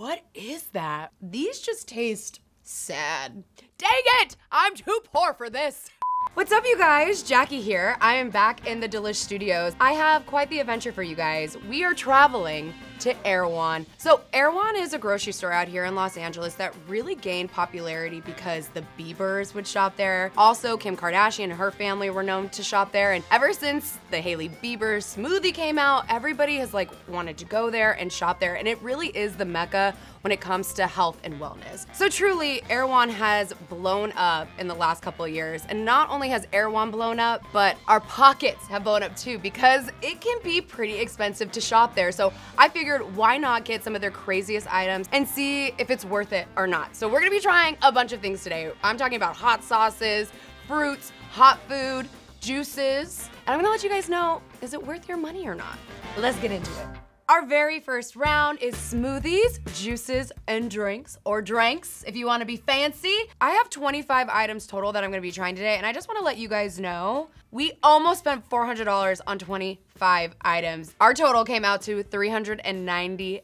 What is that? These just taste sad. Dang it! I'm too poor for this. What's up, you guys? Jackie here. I am back in the Delish Studios. I have quite the adventure for you guys. We are traveling to Erewhon. So Erewhon is a grocery store out here in Los Angeles that really gained popularity because the Biebers would shop there. Also, Kim Kardashian and her family were known to shop there. And ever since the Hailey Bieber smoothie came out, everybody has like wanted to go there and shop there. And it really is the mecca when it comes to health and wellness. So truly, Erewhon has blown up in the last couple years. And not only has Erewhon blown up, but our pockets have blown up too because it can be pretty expensive to shop there. So I figured why not get some of their craziest items and see if it's worth it or not. So we're gonna be trying a bunch of things today. I'm talking about hot sauces, fruits, hot food, juices, and I'm gonna let you guys know, is it worth your money or not? Let's get into it. Our very first round is smoothies, juices, and drinks, or drinks if you wanna be fancy. I have 25 items total that I'm gonna be trying today, and I just wanna let you guys know, we almost spent $400 on 25 items. Our total came out to $390.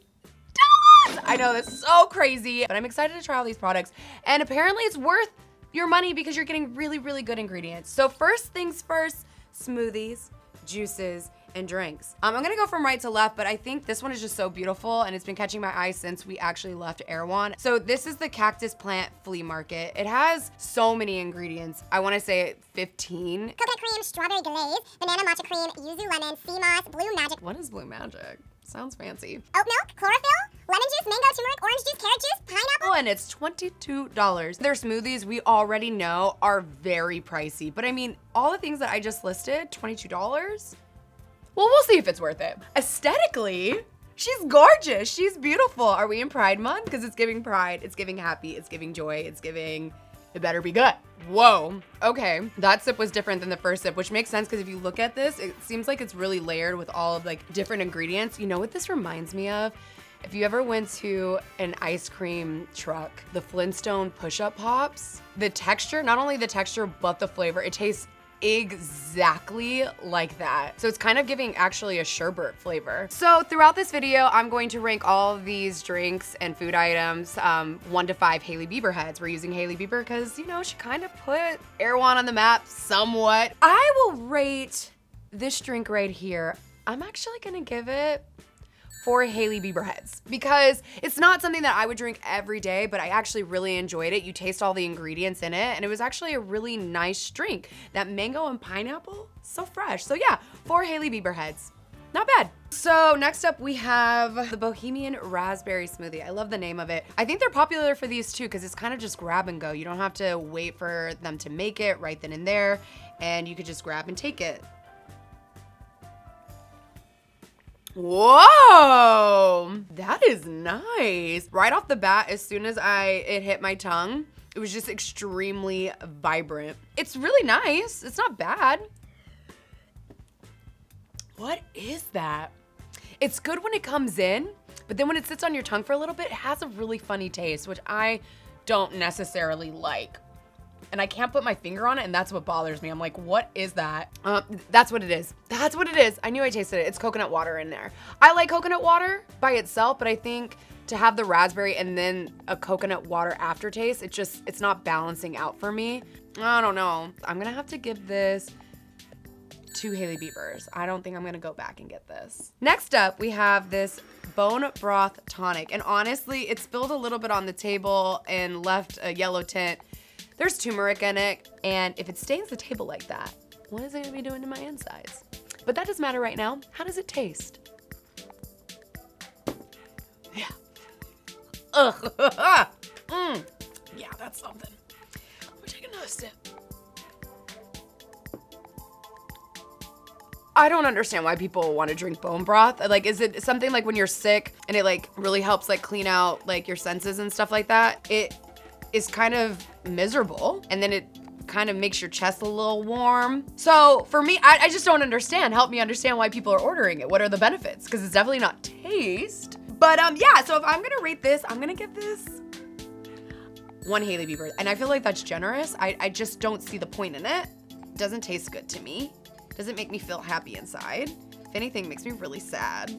I know that's so crazy, but I'm excited to try all these products. And apparently it's worth your money because you're getting really, really good ingredients. So first things first, smoothies, juices, and drinks. Um, I'm gonna go from right to left, but I think this one is just so beautiful and it's been catching my eye since we actually left Erewhon. So this is the Cactus Plant Flea Market. It has so many ingredients. I wanna say 15. Coconut cream, strawberry glaze, banana matcha cream, yuzu lemon, sea moss, blue magic, What is Blue Magic? Sounds fancy. oat milk, chlorophyll, lemon juice, mango, turmeric, orange juice, carrot juice, pineapple. Oh, and it's $22. Their smoothies, we already know, are very pricey. But I mean, all the things that I just listed, $22? Well, we'll see if it's worth it. Aesthetically, she's gorgeous. She's beautiful. Are we in Pride Month? Because it's giving pride, it's giving happy, it's giving joy, it's giving, it better be good. Whoa. Okay, that sip was different than the first sip, which makes sense because if you look at this, it seems like it's really layered with all of like different ingredients. You know what this reminds me of? If you ever went to an ice cream truck, the Flintstone push-up pops, the texture, not only the texture, but the flavor, it tastes exactly like that. So it's kind of giving actually a sherbet flavor. So throughout this video, I'm going to rank all these drinks and food items um, one to five Hailey Bieber heads. We're using Hailey Bieber because, you know, she kind of put Erewhon on the map somewhat. I will rate this drink right here. I'm actually gonna give it for Hailey Bieber heads because it's not something that I would drink every day, but I actually really enjoyed it. You taste all the ingredients in it, and it was actually a really nice drink. That mango and pineapple, so fresh. So yeah, for Hailey Bieber heads. Not bad. So next up we have the Bohemian Raspberry Smoothie. I love the name of it. I think they're popular for these too because it's kind of just grab and go. You don't have to wait for them to make it right then and there and you could just grab and take it. Whoa, that is nice. Right off the bat, as soon as I it hit my tongue, it was just extremely vibrant. It's really nice. It's not bad. What is that? It's good when it comes in, but then when it sits on your tongue for a little bit, it has a really funny taste, which I don't necessarily like and I can't put my finger on it, and that's what bothers me. I'm like, what is that? Uh, that's what it is. That's what it is. I knew I tasted it. It's coconut water in there. I like coconut water by itself, but I think to have the raspberry and then a coconut water aftertaste, it just, it's not balancing out for me. I don't know. I'm gonna have to give this two Hailey Biebers. I don't think I'm gonna go back and get this. Next up, we have this bone broth tonic. And honestly, it spilled a little bit on the table and left a yellow tint. There's turmeric in it, and if it stains the table like that, what is it gonna be doing to my insides? But that doesn't matter right now. How does it taste? Yeah. Ugh. mm. Yeah, that's something. Let me take another sip. I don't understand why people want to drink bone broth. Like, is it something like when you're sick and it like really helps like clean out like your senses and stuff like that? It is kind of miserable and then it kind of makes your chest a little warm. So for me, I, I just don't understand. Help me understand why people are ordering it. What are the benefits? Because it's definitely not taste. But um, yeah, so if I'm gonna rate this, I'm gonna give this one Hailey Bieber. And I feel like that's generous. I, I just don't see the point in it. It doesn't taste good to me. Doesn't make me feel happy inside. If anything, makes me really sad.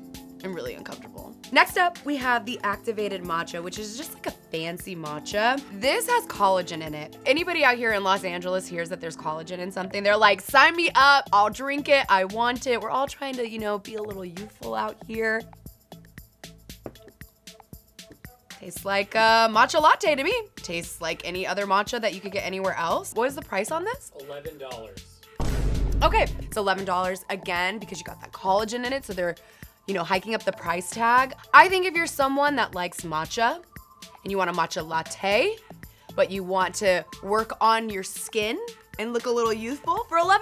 I'm really uncomfortable. Next up, we have the activated matcha, which is just like a fancy matcha. This has collagen in it. Anybody out here in Los Angeles hears that there's collagen in something, they're like, sign me up, I'll drink it, I want it. We're all trying to, you know, be a little youthful out here. Tastes like a matcha latte to me. Tastes like any other matcha that you could get anywhere else. What is the price on this? $11. Okay, it's $11 again because you got that collagen in it, so they're, you know, hiking up the price tag. I think if you're someone that likes matcha and you want a matcha latte, but you want to work on your skin and look a little youthful, for $11,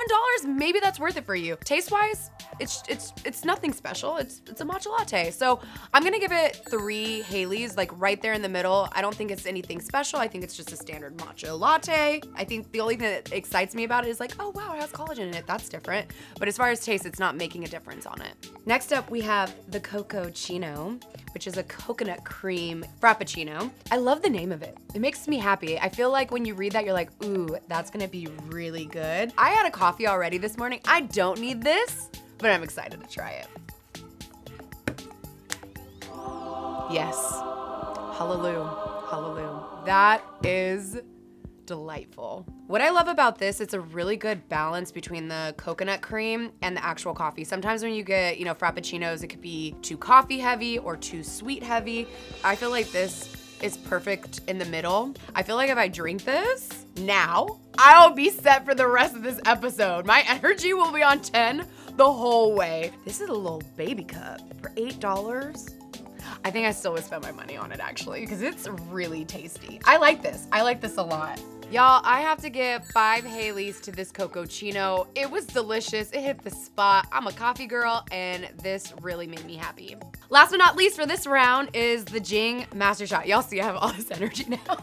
maybe that's worth it for you. Taste-wise, it's it's it's nothing special. It's it's a matcha latte. So I'm gonna give it three Hailey's, like right there in the middle. I don't think it's anything special. I think it's just a standard matcha latte. I think the only thing that excites me about it is like, oh wow, it has collagen in it. That's different. But as far as taste, it's not making a difference on it. Next up, we have the Coco Chino, which is a coconut cream frappuccino. I love the name of it. It makes me happy. I feel like when you read that, you're like, ooh, that's gonna be really good. I had a coffee already this morning. I don't need this but I'm excited to try it. Yes. Hallelujah. Hallelujah. That is delightful. What I love about this, it's a really good balance between the coconut cream and the actual coffee. Sometimes when you get, you know, frappuccinos, it could be too coffee heavy or too sweet heavy. I feel like this is perfect in the middle. I feel like if I drink this now, I'll be set for the rest of this episode. My energy will be on 10 the whole way. This is a little baby cup for $8. I think I still would spend my money on it actually because it's really tasty. I like this. I like this a lot. Y'all, I have to give five Hailey's to this Coco Chino. It was delicious. It hit the spot. I'm a coffee girl, and this really made me happy. Last but not least for this round is the Jing Master Shot. Y'all see I have all this energy now.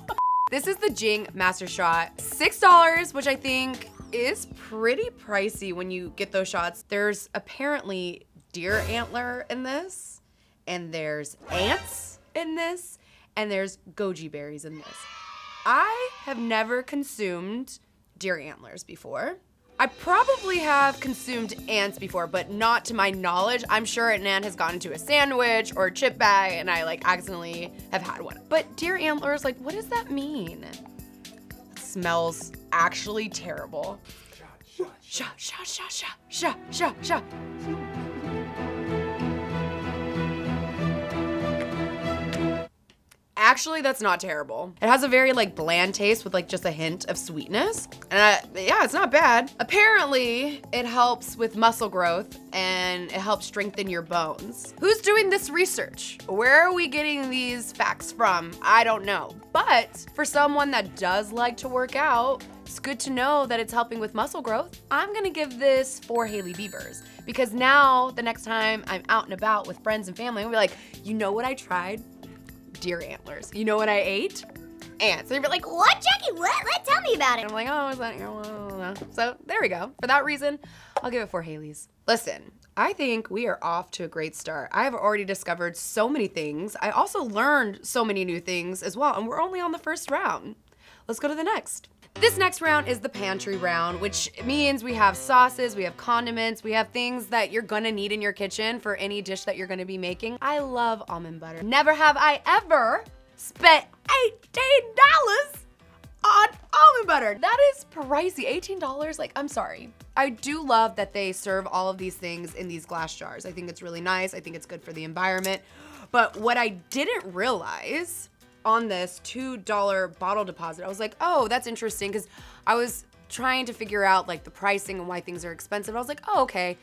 this is the Jing Master Shot. $6, which I think is pretty pricey when you get those shots. There's apparently deer antler in this, and there's ants in this, and there's goji berries in this. I have never consumed deer antlers before. I probably have consumed ants before, but not to my knowledge. I'm sure an ant has gone into a sandwich or a chip bag and I like accidentally have had one. But deer antlers, like, what does that mean? It smells actually terrible. Shot, shot, shot, shot, shot, shot, shot, shot. Actually, that's not terrible. It has a very like bland taste with like just a hint of sweetness. And I, yeah, it's not bad. Apparently, it helps with muscle growth and it helps strengthen your bones. Who's doing this research? Where are we getting these facts from? I don't know. But for someone that does like to work out, it's good to know that it's helping with muscle growth. I'm gonna give this four Hailey Beavers because now the next time I'm out and about with friends and family, I'll be like, you know what I tried? Deer antlers. You know what I ate? Ants. So you'd be like, What, Jackie? What? What? Tell me about it. I'm like, oh, is that? So there we go. For that reason, I'll give it four Hailey's. Listen, I think we are off to a great start. I have already discovered so many things. I also learned so many new things as well, and we're only on the first round. Let's go to the next. This next round is the pantry round, which means we have sauces, we have condiments, we have things that you're gonna need in your kitchen for any dish that you're gonna be making. I love almond butter. Never have I ever spent $18 on almond butter. That is pricey, $18, like I'm sorry. I do love that they serve all of these things in these glass jars. I think it's really nice. I think it's good for the environment. But what I didn't realize on this $2 bottle deposit. I was like, oh, that's interesting because I was trying to figure out like the pricing and why things are expensive. I was like, oh, okay.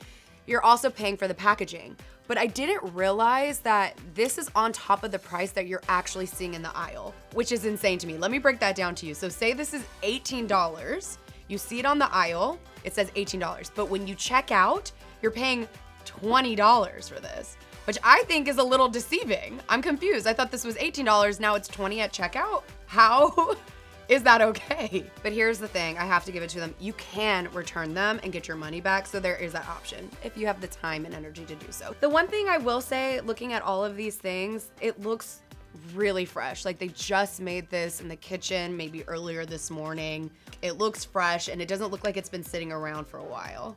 You're also paying for the packaging. But I didn't realize that this is on top of the price that you're actually seeing in the aisle, which is insane to me. Let me break that down to you. So say this is $18. You see it on the aisle, it says $18. But when you check out, you're paying $20 for this which I think is a little deceiving. I'm confused. I thought this was $18, now it's 20 at checkout. How is that okay? But here's the thing, I have to give it to them. You can return them and get your money back, so there is that option if you have the time and energy to do so. The one thing I will say, looking at all of these things, it looks really fresh. Like they just made this in the kitchen maybe earlier this morning. It looks fresh and it doesn't look like it's been sitting around for a while.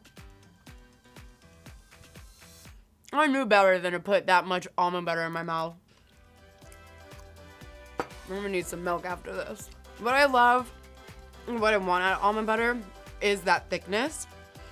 I knew better than to put that much almond butter in my mouth. I'm gonna need some milk after this. What I love, what I want out of almond butter is that thickness.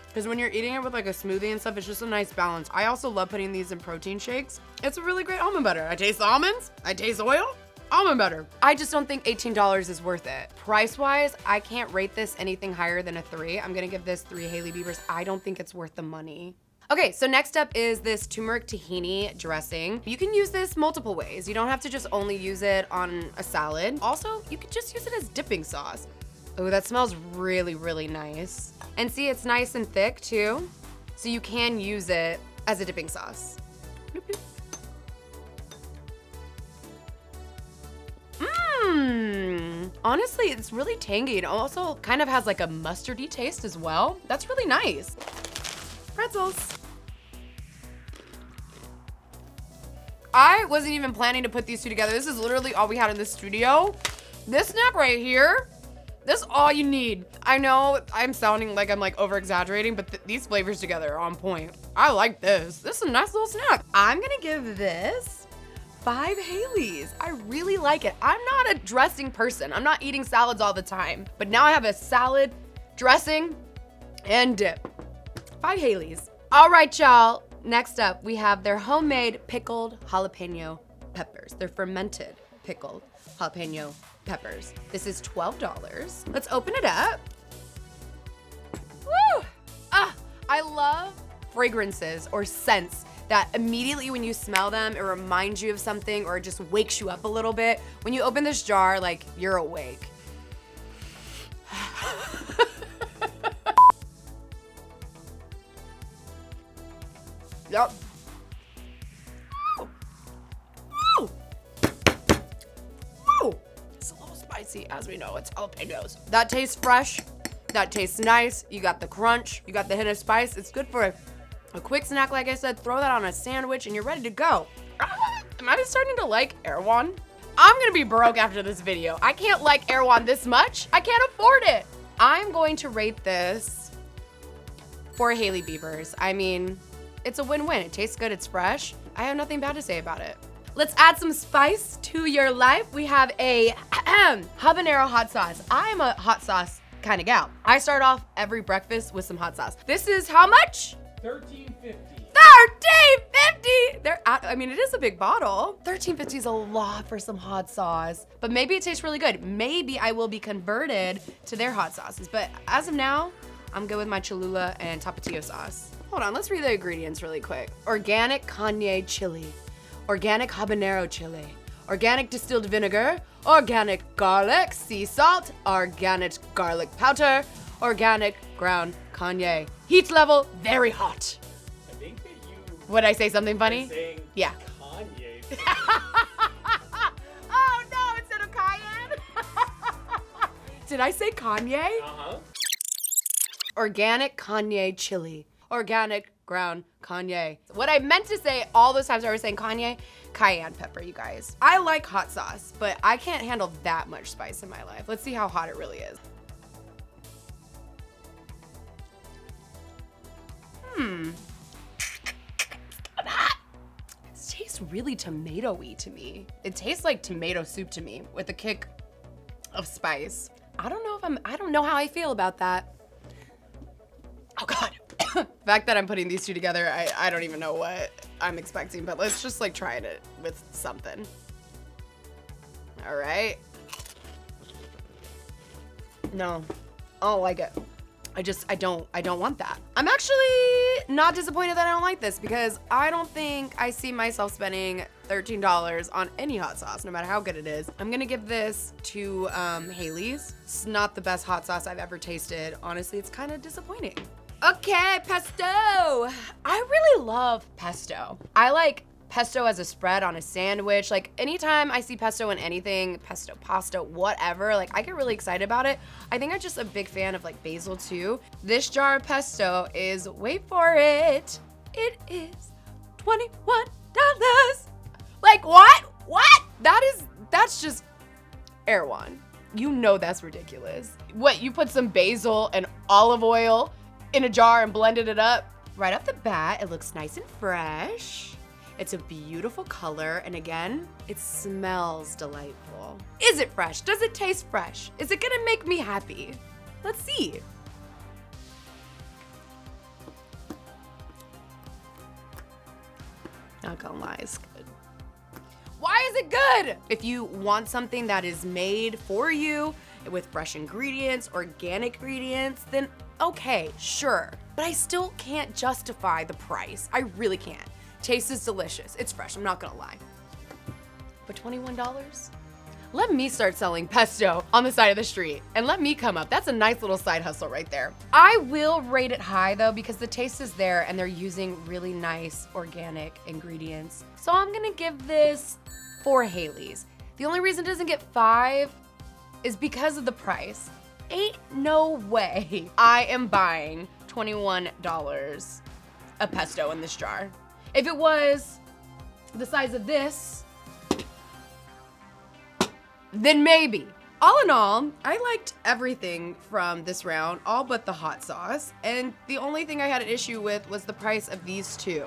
Because when you're eating it with like a smoothie and stuff, it's just a nice balance. I also love putting these in protein shakes. It's a really great almond butter. I taste the almonds, I taste oil, almond butter. I just don't think $18 is worth it. Price-wise, I can't rate this anything higher than a three. I'm gonna give this three Hailey Biebers. I don't think it's worth the money. Okay, so next up is this turmeric tahini dressing. You can use this multiple ways. You don't have to just only use it on a salad. Also, you could just use it as dipping sauce. Oh, that smells really, really nice. And see, it's nice and thick too. So you can use it as a dipping sauce. Mmm. Honestly, it's really tangy. It also kind of has like a mustardy taste as well. That's really nice. Pretzels. I wasn't even planning to put these two together. This is literally all we had in the studio. This snack right here, this is all you need. I know I'm sounding like I'm like over exaggerating, but th these flavors together are on point. I like this. This is a nice little snack. I'm gonna give this five Haileys. I really like it. I'm not a dressing person. I'm not eating salads all the time, but now I have a salad, dressing, and dip. Five Haileys. All right, y'all. Next up, we have their homemade pickled jalapeno peppers. They're fermented pickled jalapeno peppers. This is $12. Let's open it up. Woo! Ah, I love fragrances or scents that immediately when you smell them, it reminds you of something or it just wakes you up a little bit. When you open this jar, like you're awake. Jalapenos. That tastes fresh. That tastes nice. You got the crunch. You got the hint of spice. It's good for a, a quick snack, like I said. Throw that on a sandwich and you're ready to go. Ah, am I starting to like Erewhon? I'm gonna be broke after this video. I can't like Erewhon this much. I can't afford it. I'm going to rate this for Hailey Biebers. I mean, it's a win-win. It tastes good, it's fresh. I have nothing bad to say about it. Let's add some spice to your life. We have a habanero hot sauce. I'm a hot sauce kind of gal. I start off every breakfast with some hot sauce. This is how much? 1350. 1350 They're I mean, it is a big bottle. 1350 is a lot for some hot sauce, but maybe it tastes really good. Maybe I will be converted to their hot sauces, but as of now, I'm good with my Cholula and Tapatio sauce. Hold on, let's read the ingredients really quick. Organic Kanye chili, organic habanero chili, organic distilled vinegar, organic garlic, sea salt, organic garlic powder, organic ground Kanye. Heat level very hot. I think that you Would I say something funny? Yeah. Kanye. oh no, instead of cayenne? Did I say Kanye? uh-huh. Organic Kanye chili. Organic ground Kanye. What I meant to say all those times I was saying Kanye, cayenne pepper, you guys. I like hot sauce, but I can't handle that much spice in my life. Let's see how hot it really is. Hmm. This tastes really tomato-y to me. It tastes like tomato soup to me with a kick of spice. I don't know if I'm, I don't know how I feel about that. Oh God. The fact that I'm putting these two together, I, I don't even know what I'm expecting, but let's just like try it with something. All right. No, I don't like it. I just, I don't, I don't want that. I'm actually not disappointed that I don't like this because I don't think I see myself spending $13 on any hot sauce, no matter how good it is. I'm gonna give this to um, Hailey's. It's not the best hot sauce I've ever tasted. Honestly, it's kind of disappointing. Okay, pesto. I really love pesto. I like pesto as a spread on a sandwich. Like anytime I see pesto in anything, pesto pasta, whatever, like I get really excited about it. I think I'm just a big fan of like basil too. This jar of pesto is, wait for it, it is $21. Like what? What? That is, that's just Erewhon. You know that's ridiculous. What, you put some basil and olive oil in a jar and blended it up? right off the bat, it looks nice and fresh. It's a beautiful color, and again, it smells delightful. Is it fresh? Does it taste fresh? Is it gonna make me happy? Let's see. Not gonna lie, it's good. Why is it good? If you want something that is made for you with fresh ingredients, organic ingredients, then okay, sure. But I still can't justify the price. I really can't. Taste is delicious. It's fresh, I'm not gonna lie. But $21? Let me start selling pesto on the side of the street and let me come up. That's a nice little side hustle right there. I will rate it high though because the taste is there and they're using really nice organic ingredients. So I'm gonna give this four Haileys. The only reason it doesn't get five is because of the price. Ain't no way I am buying $21 a pesto in this jar. If it was the size of this, then maybe. All in all, I liked everything from this round, all but the hot sauce. And the only thing I had an issue with was the price of these two.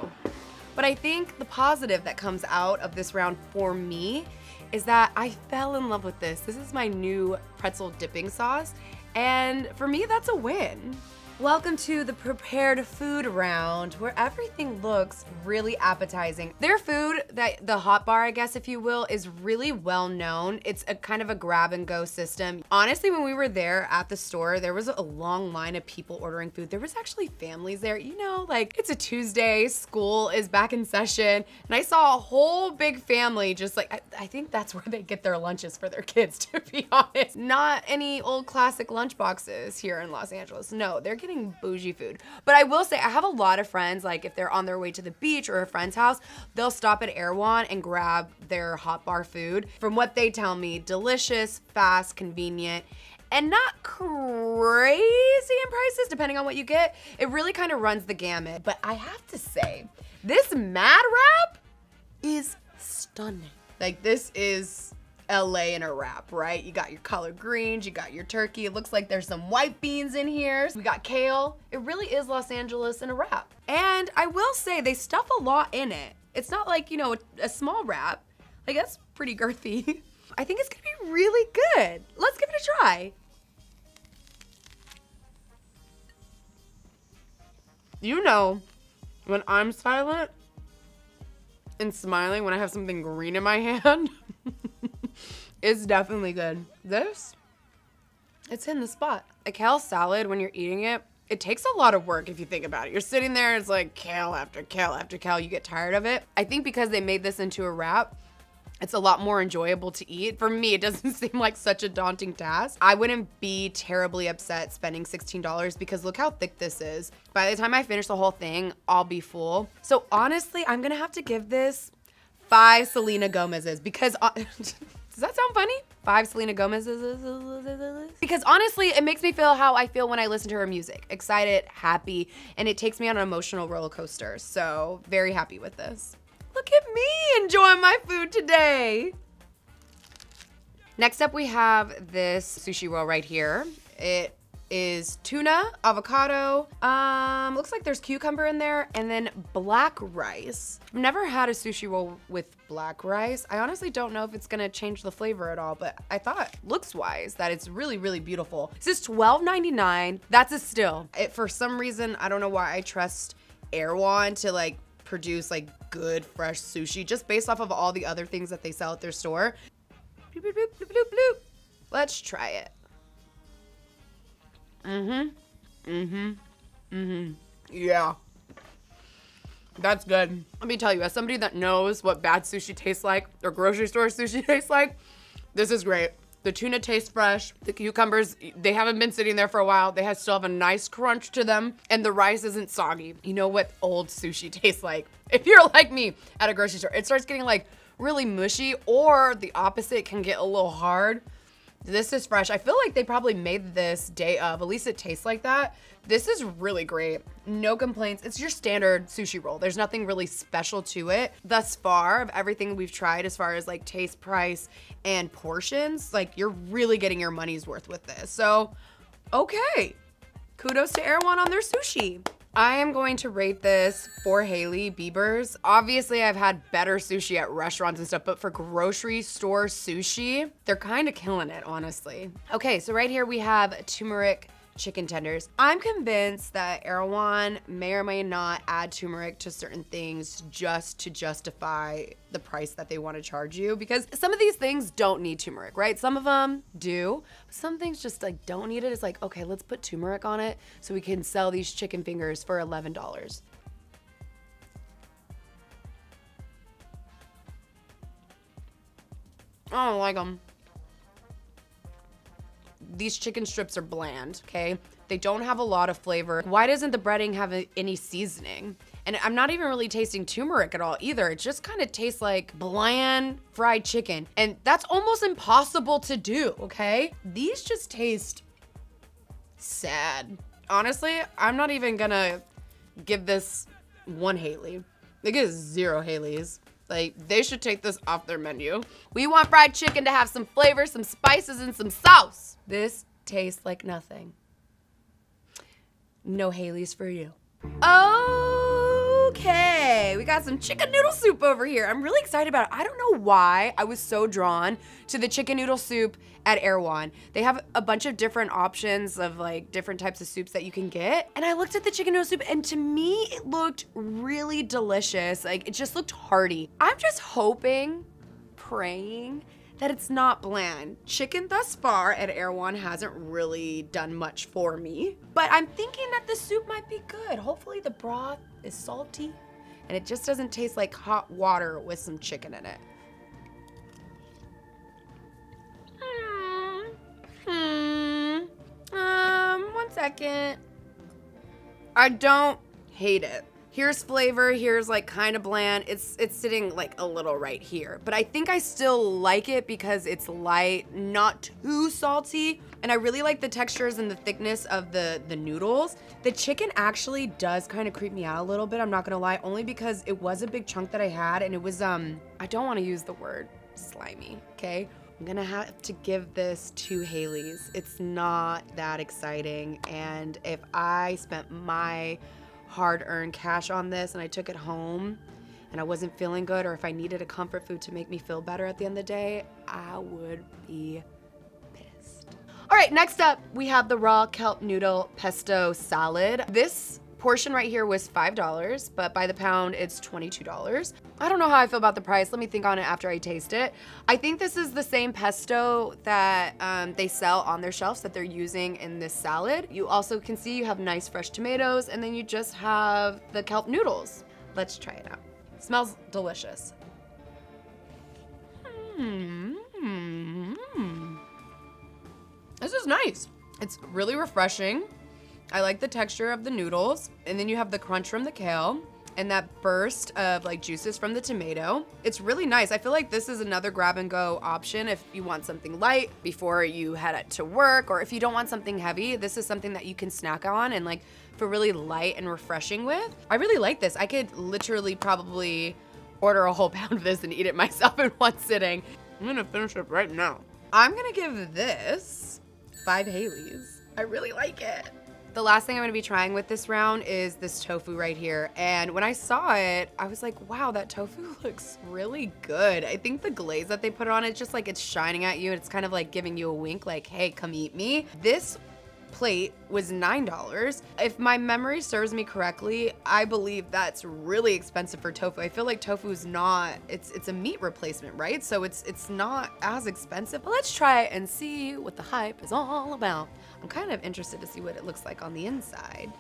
But I think the positive that comes out of this round for me is that I fell in love with this. This is my new pretzel dipping sauce. And for me, that's a win. Welcome to the prepared food round where everything looks really appetizing. Their food, that the hot bar, I guess if you will, is really well known. It's a kind of a grab and go system. Honestly, when we were there at the store, there was a long line of people ordering food. There was actually families there. You know, like it's a Tuesday, school is back in session, and I saw a whole big family just like, I, I think that's where they get their lunches for their kids, to be honest. Not any old classic lunch boxes here in Los Angeles. No, they're getting bougie food. But I will say, I have a lot of friends, like if they're on their way to the beach or a friend's house, they'll stop at Erewhon and grab their hot bar food. From what they tell me, delicious, fast, convenient, and not crazy in prices depending on what you get. It really kind of runs the gamut. But I have to say, this Mad Wrap is stunning. Like this is LA in a wrap, right? You got your collard greens, you got your turkey. It looks like there's some white beans in here. We got kale. It really is Los Angeles in a wrap. And I will say they stuff a lot in it. It's not like, you know, a, a small wrap. Like that's pretty girthy. I think it's gonna be really good. Let's give it a try. You know, when I'm silent and smiling when I have something green in my hand, it's definitely good. This, it's in the spot. A kale salad, when you're eating it, it takes a lot of work if you think about it. You're sitting there, it's like kale after kale after kale. You get tired of it. I think because they made this into a wrap, it's a lot more enjoyable to eat. For me, it doesn't seem like such a daunting task. I wouldn't be terribly upset spending $16 because look how thick this is. By the time I finish the whole thing, I'll be full. So honestly, I'm gonna have to give this five Selena Gomez's because uh, does that sound funny? Five Selena Gomez's because honestly, it makes me feel how I feel when I listen to her music. Excited, happy, and it takes me on an emotional roller coaster. So very happy with this. Look at me enjoying my food today. Next up, we have this sushi roll right here. It is tuna, avocado, um, looks like there's cucumber in there, and then black rice. I've never had a sushi roll with black rice. I honestly don't know if it's gonna change the flavor at all, but I thought looks-wise that it's really, really beautiful. This is $12.99. That's a still. It, for some reason, I don't know why I trust Erewhon to like produce like good fresh sushi just based off of all the other things that they sell at their store. Bloop, bloop, bloop, bloop, bloop. Let's try it. Mm-hmm. Mm-hmm. Mm-hmm. Yeah. That's good. Let me tell you, as somebody that knows what bad sushi tastes like or grocery store sushi tastes like, this is great. The tuna tastes fresh. The cucumbers, they haven't been sitting there for a while. They have still have a nice crunch to them. And the rice isn't soggy. You know what old sushi tastes like? If you're like me at a grocery store, it starts getting like really mushy or the opposite can get a little hard. This is fresh. I feel like they probably made this day of. At least it tastes like that. This is really great. No complaints. It's your standard sushi roll. There's nothing really special to it. Thus far, of everything we've tried as far as like taste, price, and portions, like you're really getting your money's worth with this. So, okay. Kudos to Erewhon on their sushi. I am going to rate this for Hailey Bieber's. Obviously, I've had better sushi at restaurants and stuff, but for grocery store sushi, they're kind of killing it, honestly. Okay, so right here we have turmeric chicken tenders. I'm convinced that Erewhon may or may not add turmeric to certain things just to justify the price that they want to charge you because some of these things don't need turmeric, right? Some of them do, some things just like don't need it. It's like, okay, let's put turmeric on it so we can sell these chicken fingers for $11. I don't like them these chicken strips are bland, okay? They don't have a lot of flavor. Why doesn't the breading have a, any seasoning? And I'm not even really tasting turmeric at all either. It just kind of tastes like bland fried chicken. And that's almost impossible to do, okay? These just taste sad. Honestly, I'm not even gonna give this one Hailey. They get zero Haileys. Like, they should take this off their menu. We want fried chicken to have some flavor, some spices, and some sauce. This tastes like nothing. No Hailey's for you. Oh. Okay, we got some chicken noodle soup over here. I'm really excited about it. I don't know why I was so drawn to the chicken noodle soup at Erewhon. They have a bunch of different options of like different types of soups that you can get. And I looked at the chicken noodle soup and to me, it looked really delicious. Like it just looked hearty. I'm just hoping, praying that it's not bland. Chicken thus far at Erewhon hasn't really done much for me, but I'm thinking that the soup might be good. Hopefully the broth is salty and it just doesn't taste like hot water with some chicken in it. Hmm. Um, one second. I don't hate it. Here's flavor, here's like kind of bland. It's it's sitting like a little right here. But I think I still like it because it's light, not too salty. And I really like the textures and the thickness of the, the noodles. The chicken actually does kind of creep me out a little bit, I'm not gonna lie, only because it was a big chunk that I had and it was, um, I don't wanna use the word slimy, okay? I'm gonna have to give this to Hailey's. It's not that exciting. And if I spent my hard earned cash on this and I took it home and I wasn't feeling good, or if I needed a comfort food to make me feel better at the end of the day, I would be pissed. All right, next up, we have the raw kelp noodle pesto salad. This portion right here was $5, but by the pound, it's $22. I don't know how I feel about the price. Let me think on it after I taste it. I think this is the same pesto that um, they sell on their shelves that they're using in this salad. You also can see you have nice fresh tomatoes, and then you just have the kelp noodles. Let's try it out. It smells delicious. Hmm. This is nice. It's really refreshing. I like the texture of the noodles. And then you have the crunch from the kale and that burst of like juices from the tomato. It's really nice. I feel like this is another grab and go option if you want something light before you head to work or if you don't want something heavy, this is something that you can snack on and like for really light and refreshing with. I really like this. I could literally probably order a whole pound of this and eat it myself in one sitting. I'm gonna finish it right now. I'm gonna give this five Haileys. I really like it. The last thing I'm gonna be trying with this round is this tofu right here. And when I saw it, I was like, wow, that tofu looks really good. I think the glaze that they put on it, just like it's shining at you. and It's kind of like giving you a wink, like, hey, come eat me. This plate was $9. If my memory serves me correctly, I believe that's really expensive for tofu. I feel like tofu is not, it's it's a meat replacement, right? So it's it's not as expensive. But let's try it and see what the hype is all about. I'm kind of interested to see what it looks like on the inside.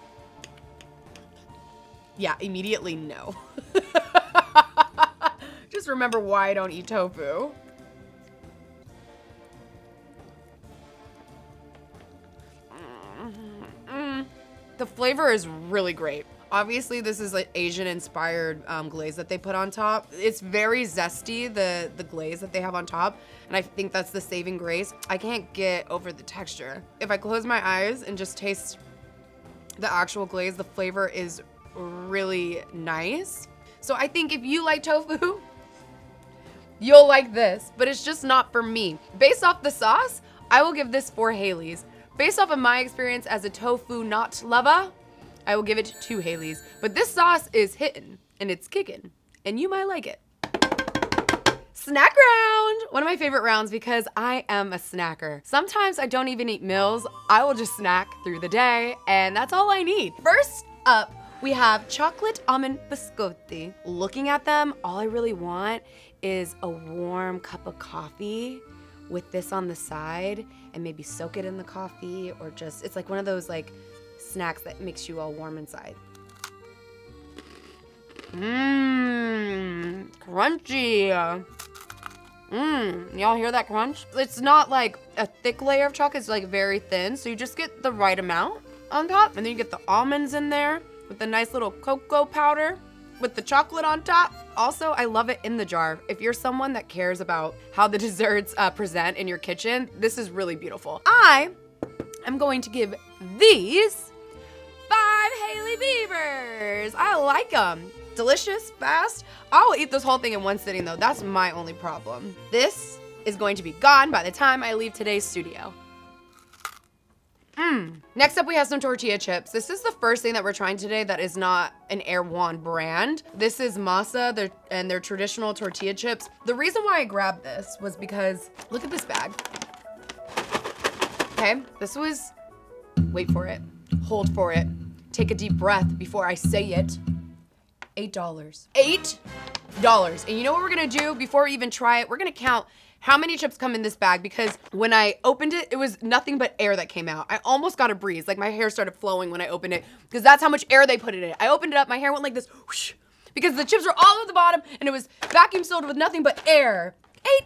Yeah, immediately no. Just remember why I don't eat tofu. Mm-hmm. Mm. The flavor is really great. Obviously, this is like Asian inspired um, glaze that they put on top. It's very zesty, the, the glaze that they have on top. And I think that's the saving grace. I can't get over the texture. If I close my eyes and just taste the actual glaze, the flavor is really nice. So I think if you like tofu, you'll like this, but it's just not for me. Based off the sauce, I will give this four Haileys. Based off of my experience as a tofu not lover, I will give it two Hailey's. But this sauce is hitting and it's kicking, and you might like it. Snack round! One of my favorite rounds because I am a snacker. Sometimes I don't even eat meals. I will just snack through the day, and that's all I need. First up, we have chocolate almond biscotti. Looking at them, all I really want is a warm cup of coffee with this on the side and maybe soak it in the coffee or just, it's like one of those like snacks that makes you all warm inside. Mmm, crunchy. Mmm, y'all hear that crunch? It's not like a thick layer of chocolate, it's like very thin. So you just get the right amount on top and then you get the almonds in there with the nice little cocoa powder with the chocolate on top. Also, I love it in the jar. If you're someone that cares about how the desserts uh, present in your kitchen, this is really beautiful. I am going to give these Beavers. I like them. Delicious, fast. I will eat this whole thing in one sitting though. That's my only problem. This is going to be gone by the time I leave today's studio. Mmm. Next up, we have some tortilla chips. This is the first thing that we're trying today that is not an Erewhon brand. This is masa they're, and their traditional tortilla chips. The reason why I grabbed this was because, look at this bag. Okay, this was, wait for it, hold for it, take a deep breath before I say it. $8. $8. And you know what we're gonna do before we even try it? We're gonna count how many chips come in this bag because when I opened it, it was nothing but air that came out. I almost got a breeze. Like my hair started flowing when I opened it because that's how much air they put in it. I opened it up, my hair went like this whoosh, because the chips were all at the bottom and it was vacuum sealed with nothing but air.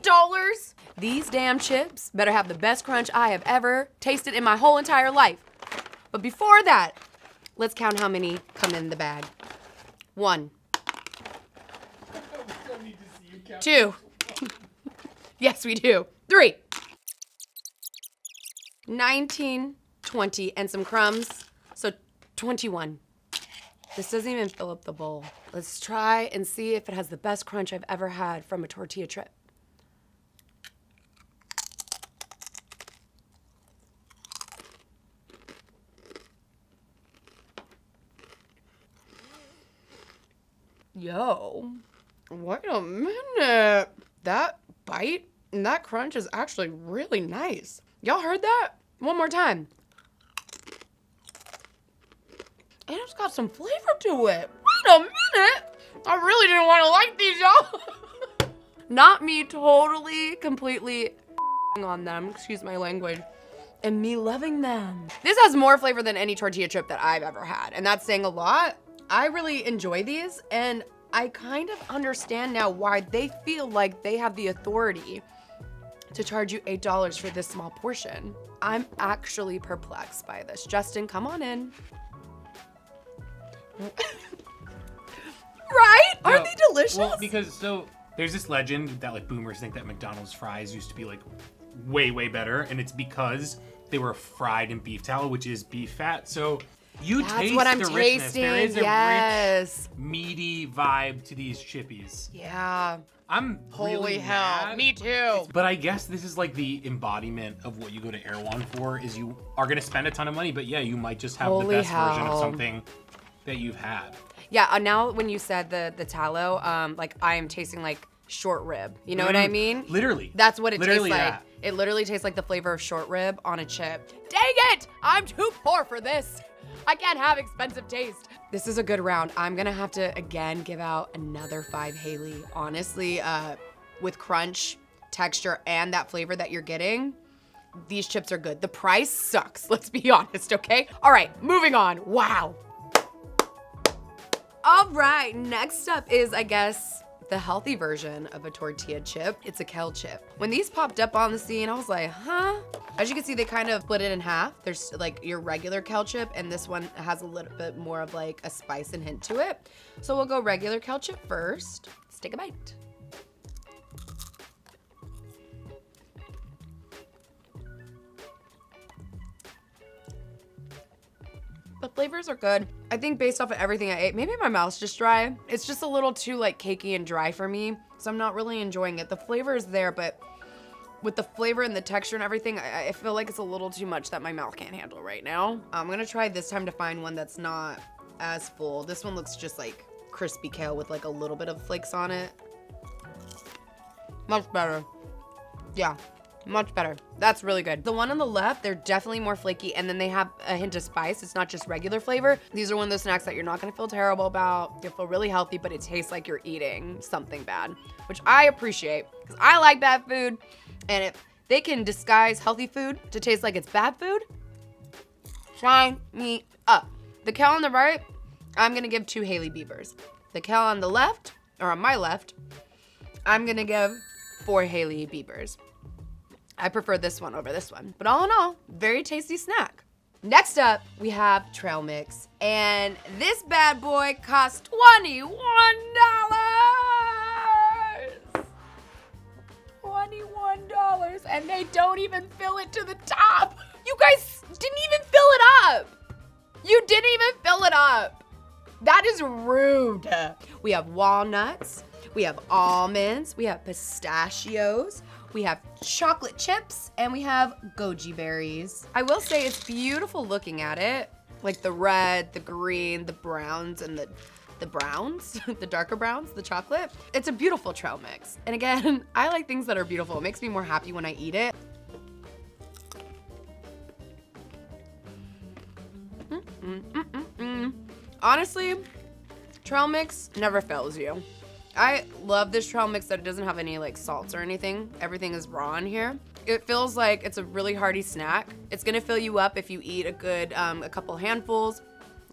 $8. These damn chips better have the best crunch I have ever tasted in my whole entire life. But before that, let's count how many come in the bag. One, two. yes, we do. Three. 19, 20, and some crumbs. So 21. This doesn't even fill up the bowl. Let's try and see if it has the best crunch I've ever had from a tortilla chip. Yo, wait a minute. That bite and that crunch is actually really nice. Y'all heard that? One more time. And it's got some flavor to it. Wait a minute. I really didn't want to like these, y'all. Not me totally, completely on them, excuse my language, and me loving them. This has more flavor than any tortilla chip that I've ever had, and that's saying a lot. I really enjoy these, and I kind of understand now why they feel like they have the authority to charge you $8 for this small portion. I'm actually perplexed by this. Justin, come on in. right? Aren't they delicious? Well, because so there's this legend that like boomers think that McDonald's fries used to be like way way better, and it's because they were fried in beef tallow, which is beef fat. So you That's taste what I'm the richness. tasting. There is a yes. rich, meaty vibe to these chippies. Yeah. I'm Holy really hell. mad. Me too. But I guess this is like the embodiment of what you go to Erewhon for is you are gonna spend a ton of money, but yeah, you might just have Holy the best version of something that you've had. Yeah, uh, now when you said the the tallow, um, like I am tasting like short rib. You know what I Mm, mean? Literally. That's what it Literally tastes like. that. It literally tastes like the flavor of short rib on a chip. Dang it! I'm too poor for this. I can't have expensive taste. This is a good round. I'm gonna have to again give out another five Hailey. Honestly, uh, with crunch, texture, and that flavor that you're getting, these chips are good. The price sucks. Let's be honest, okay? All right, moving on. Wow. All right, next up is, I guess, the healthy version of a tortilla chip. It's a kel chip. When these popped up on the scene, I was like, huh? As you can see, they kind of split it in half. There's like your regular kel chip, and this one has a little bit more of like a spice and hint to it. So we'll go regular kel chip first. Let's take a bite. The flavors are good. I think based off of everything I ate, maybe my mouth's just dry. It's just a little too like cakey and dry for me, so I'm not really enjoying it. The flavor is there, but with the flavor and the texture and everything, I, I feel like it's a little too much that my mouth can't handle right now. I'm gonna try this time to find one that's not as full. This one looks just like crispy kale with like a little bit of flakes on it. Much better. Yeah, much better. That's really good. The one on the left, they're definitely more flaky and then they have a hint of spice. It's not just regular flavor. These are one of those snacks that you're not gonna feel terrible about. You'll feel really healthy, but it tastes like you're eating something bad, which I appreciate because I like bad food. And if they can disguise healthy food to taste like it's bad food, shine me up. The kale on the right, I'm gonna give two Hailey Beavers. The kale on the left, or on my left, I'm gonna give four Hailey Beavers. I prefer this one over this one. But all in all, very tasty snack. Next up, we have Trail Mix. And this bad boy costs $21. $21 and they don't even fill it to the top. You guys didn't even fill it up. You didn't even fill it up. That is rude. We have walnuts, we have almonds, we have pistachios, we have chocolate chips, and we have goji berries. I will say it's beautiful looking at it. Like the red, the green, the browns, and the the browns, the darker browns, the chocolate. It's a beautiful trail mix. And again, I like things that are beautiful. It makes me more happy when I eat it. Mm, mm, mm. Honestly, trail mix never fails you. I love this trail mix that it doesn't have any like salts or anything. Everything is raw in here. It feels like it's a really hearty snack. It's gonna fill you up if you eat a good, um, a couple handfuls.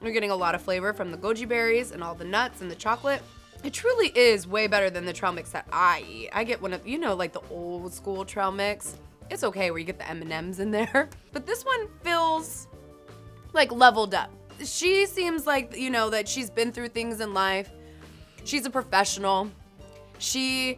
You're getting a lot of flavor from the goji berries and all the nuts and the chocolate. It truly is way better than the trail mix that I eat. I get one of, you know, like the old school trail mix. It's okay where you get the M&Ms in there. But this one feels like leveled up. She seems like, you know, that she's been through things in life. She's a professional. She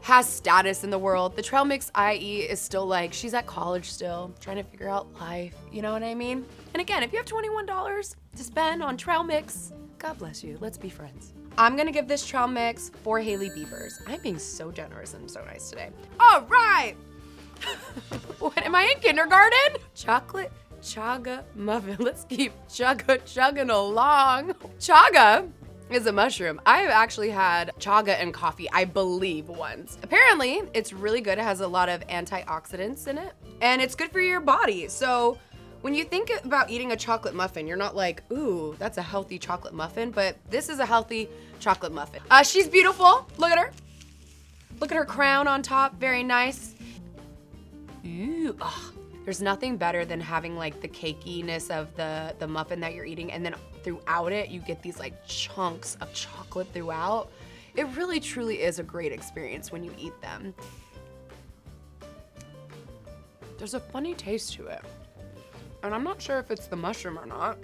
has status in the world. The trail mix IE is still like, she's at college still, trying to figure out life. You know what I mean? And again, if you have $21 to spend on trail mix, God bless you. Let's be friends. I'm gonna give this trail mix four Hailey Biebers. I'm being so generous and so nice today. All right. what am I in kindergarten? Chocolate chaga muffin. Let's keep chugga chugging along. Chaga is a mushroom. I've actually had chaga and coffee, I believe, once. Apparently, it's really good. It has a lot of antioxidants in it, and it's good for your body. So when you think about eating a chocolate muffin, you're not like, ooh, that's a healthy chocolate muffin, but this is a healthy chocolate muffin. Uh, she's beautiful. Look at her. Look at her crown on top. Very nice. Ooh. There's nothing better than having like the cakiness of the, the muffin that you're eating and then throughout it, you get these like chunks of chocolate throughout. It really truly is a great experience when you eat them. There's a funny taste to it. And I'm not sure if it's the mushroom or not.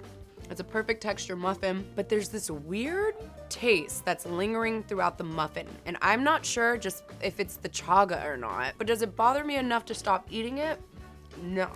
It's a perfect texture muffin, but there's this weird taste that's lingering throughout the muffin. And I'm not sure just if it's the chaga or not, but does it bother me enough to stop eating it? No.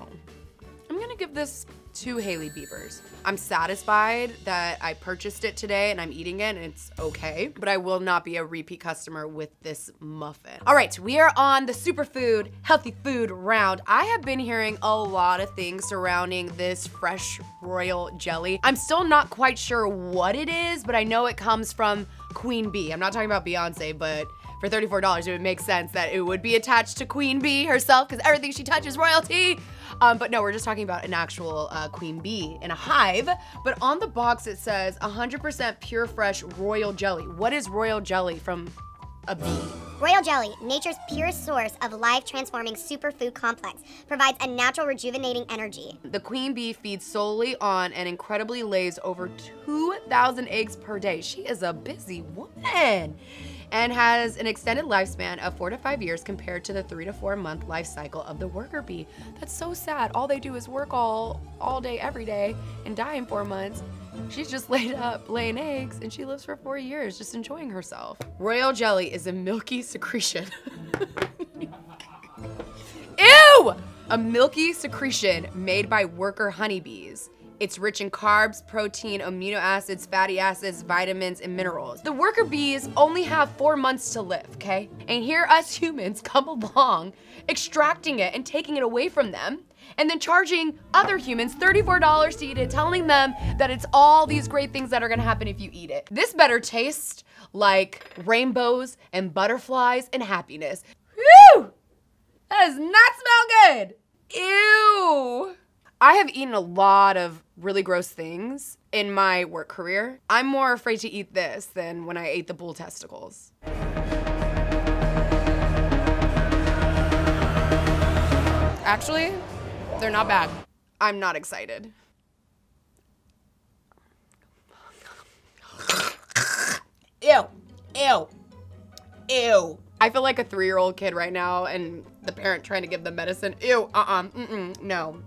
I'm gonna give this two Hailey Biebers. I'm satisfied that I purchased it today and I'm eating it and it's okay, but I will not be a repeat customer with this muffin. All right, we are on the superfood, healthy food round. I have been hearing a lot of things surrounding this fresh royal jelly. I'm still not quite sure what it is, but I know it comes from Queen Bee. I'm not talking about Beyonce, but for $34, it would make sense that it would be attached to Queen Bee herself because everything she touches royalty. Um, but no, we're just talking about an actual uh, queen bee in a hive. But on the box it says 100% pure fresh royal jelly. What is royal jelly from a bee? Royal Jelly, nature's purest source of life transforming superfood complex, provides a natural rejuvenating energy. The queen bee feeds solely on and incredibly lays over 2,000 eggs per day. She is a busy woman and has an extended lifespan of four to five years compared to the three to four month life cycle of the worker bee. That's so sad. All they do is work all all day, every day, and die in four months. She's just laid up laying eggs and she lives for four years just enjoying herself. Royal jelly is a milky secretion. Ew! A milky secretion made by worker honeybees. It's rich in carbs, protein, amino acids, fatty acids, vitamins, and minerals. The worker bees only have four months to live, okay? And here us humans come along, extracting it and taking it away from them, and then charging other humans $34 to eat it, telling them that it's all these great things that are gonna happen if you eat it. This better taste like rainbows and butterflies and happiness. Whew! That does not smell good. Ew. I have eaten a lot of really gross things in my work career. I'm more afraid to eat this than when I ate the bull testicles. Actually, they're not bad. I'm not excited. Ew. Ew. Ew. I feel like a three year old kid right now and the parent trying to give them medicine. Ew. Uh uh-uh. uh. Mm-mm. No.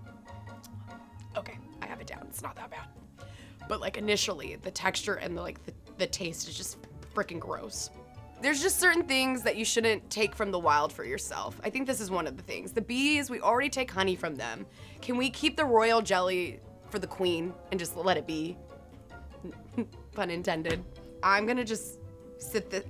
Not that bad. But like initially, the texture and the like the, the taste is just freaking gross. There's just certain things that you shouldn't take from the wild for yourself. I think this is one of the things. The bees, we already take honey from them. Can we keep the royal jelly for the queen and just let it be? Pun intended. I'm gonna just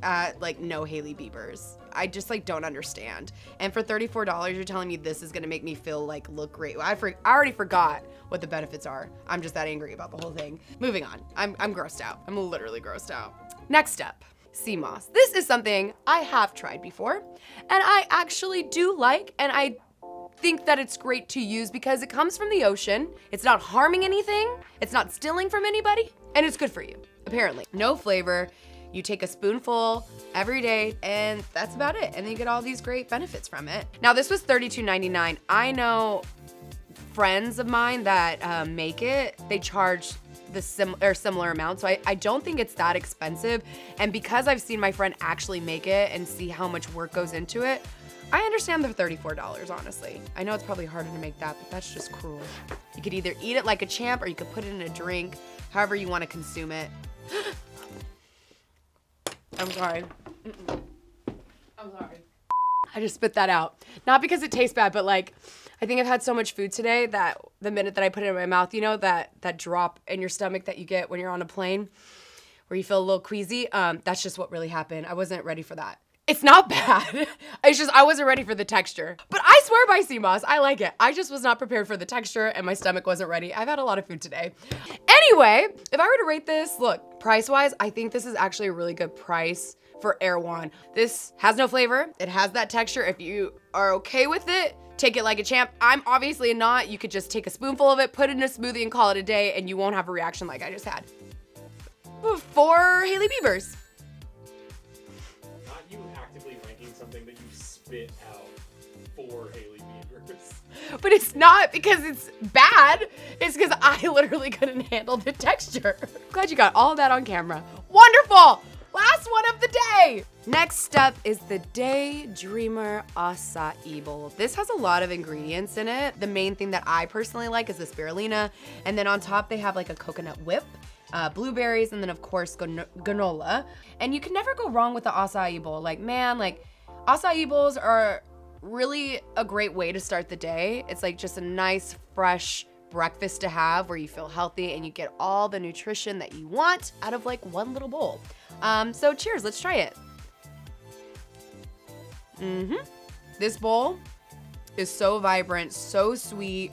at like no Hailey Biebers. I just like don't understand. And for $34, you're telling me this is gonna make me feel like look great. I, for, I already forgot what the benefits are. I'm just that angry about the whole thing. Moving on. I'm, I'm grossed out. I'm literally grossed out. Next up, sea moss. This is something I have tried before and I actually do like and I think that it's great to use because it comes from the ocean. It's not harming anything. It's not stealing from anybody and it's good for you, apparently. No flavor. You take a spoonful every day, and that's about it. And then you get all these great benefits from it. Now, this was $32.99. I know friends of mine that um, make it, they charge the sim or similar amount. So I, I don't think it's that expensive. And because I've seen my friend actually make it and see how much work goes into it, I understand the $34, honestly. I know it's probably harder to make that, but that's just cruel. You could either eat it like a champ or you could put it in a drink, however you want to consume it. I'm sorry. Mm-mm. I'm sorry. I just spit that out. Not because it tastes bad, but like I think I've had so much food today that the minute that I put it in my mouth, you know that that drop in your stomach that you get when you're on a plane where you feel a little queasy, um, that's just what really happened. I wasn't ready for that. It's not bad. it's just I wasn't ready for the texture. But I swear by sea moss, I like it. I just was not prepared for the texture and my stomach wasn't ready. I've had a lot of food today. Anyway, if I were to rate this, look, price-wise, I think this is actually a really good price for Erewhon. This has no flavor. It has that texture. If you are okay with it, take it like a champ. I'm obviously not. You could just take a spoonful of it, put it in a smoothie and call it a day and you won't have a reaction like I just had. For Hailey Biebers. Spit out for Hailey Biebers. But it's not because it's bad. It's because I literally couldn't handle the texture. Glad you got all that on camera. Wonderful! Last one of the day! Next up is the Daydreamer Acai Bowl. This has a lot of ingredients in it. The main thing that I personally like is the spirulina. And then on top they have like a coconut whip uh, blueberries, and then of course granola. And you can never go wrong with the acai bowl. Like man, like acai bowls are really a great way to start the day. It's like just a nice, fresh breakfast to have where you feel healthy and you get all the nutrition that you want out of like one little bowl. Um, so cheers, let's try it. Mm-hmm. This bowl is so vibrant, so sweet.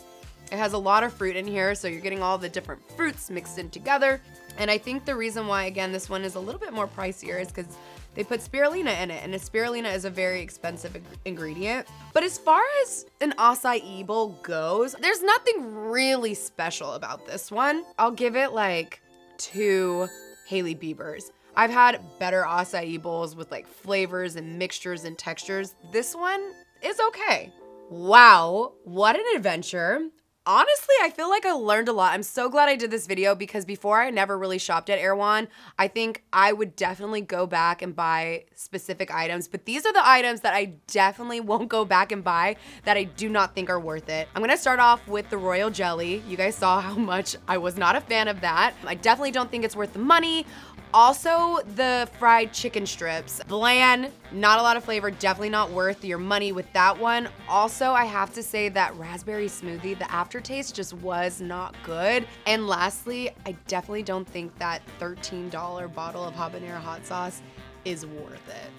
It has a lot of fruit in here, so you're getting all the different fruits mixed in together. And I think the reason why, again, this one is a little bit more pricier is because they put spirulina in it, and a spirulina is a very expensive ingredient. But as far as an acai bowl goes, there's nothing really special about this one. I'll give it like two Hailey Biebers. I've had better acai bowls with like flavors and mixtures and textures. This one is okay. Wow, what an adventure. Honestly, I feel like I learned a lot. I'm so glad I did this video because before I never really shopped at Erewhon. I think I would definitely go back and buy specific items, but these are the items that I definitely won't go back and buy that I do not think are worth it. I'm gonna start off with the Royal Jelly. You guys saw how much I was not a fan of that. I definitely don't think it's worth the money. Also, the fried chicken strips. Bland, not a lot of flavor, definitely not worth your money with that one. Also, I have to say that raspberry smoothie, the aftertaste just was not good. And lastly, I definitely don't think that $13 bottle of habanero hot sauce is worth it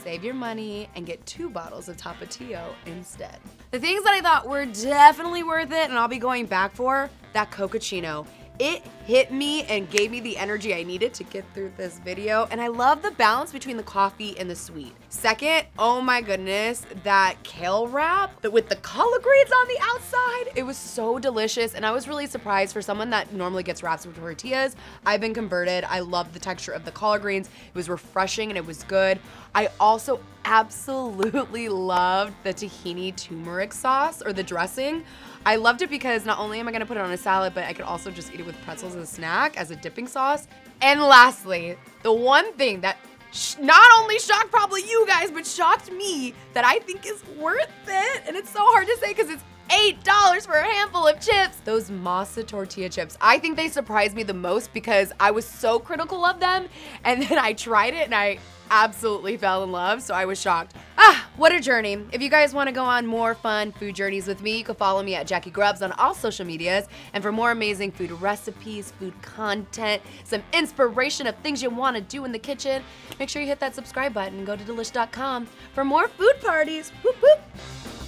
save your money and get two bottles of Tapatio instead. The things that I thought were definitely worth it and I'll be going back for, that Cocachino. It hit me and gave me the energy I needed to get through this video. And I love the balance between the coffee and the sweet. Second, oh my goodness, that kale wrap with the collard greens on the outside. It was so delicious. And I was really surprised for someone that normally gets wraps with tortillas. I've been converted. I love the texture of the collard greens. It was refreshing and it was good. I also absolutely loved the tahini turmeric sauce or the dressing. I loved it because not only am I gonna put it on a salad, but I could also just eat it with pretzels as a snack, as a dipping sauce. And lastly, the one thing that not only shocked probably you guys, but shocked me that I think is worth it. And it's so hard to say because it's $8 for a handful of chips. Those masa tortilla chips, I think they surprised me the most because I was so critical of them. And then I tried it and I absolutely fell in love, so I was shocked. Ah, what a journey. If you guys want to go on more fun food journeys with me, you can follow me at Jackie Grubbs on all social medias. And for more amazing food recipes, food content, some inspiration of things you want to do in the kitchen, make sure you hit that subscribe button and go to delish.com for more food parties. Whoop, whoop.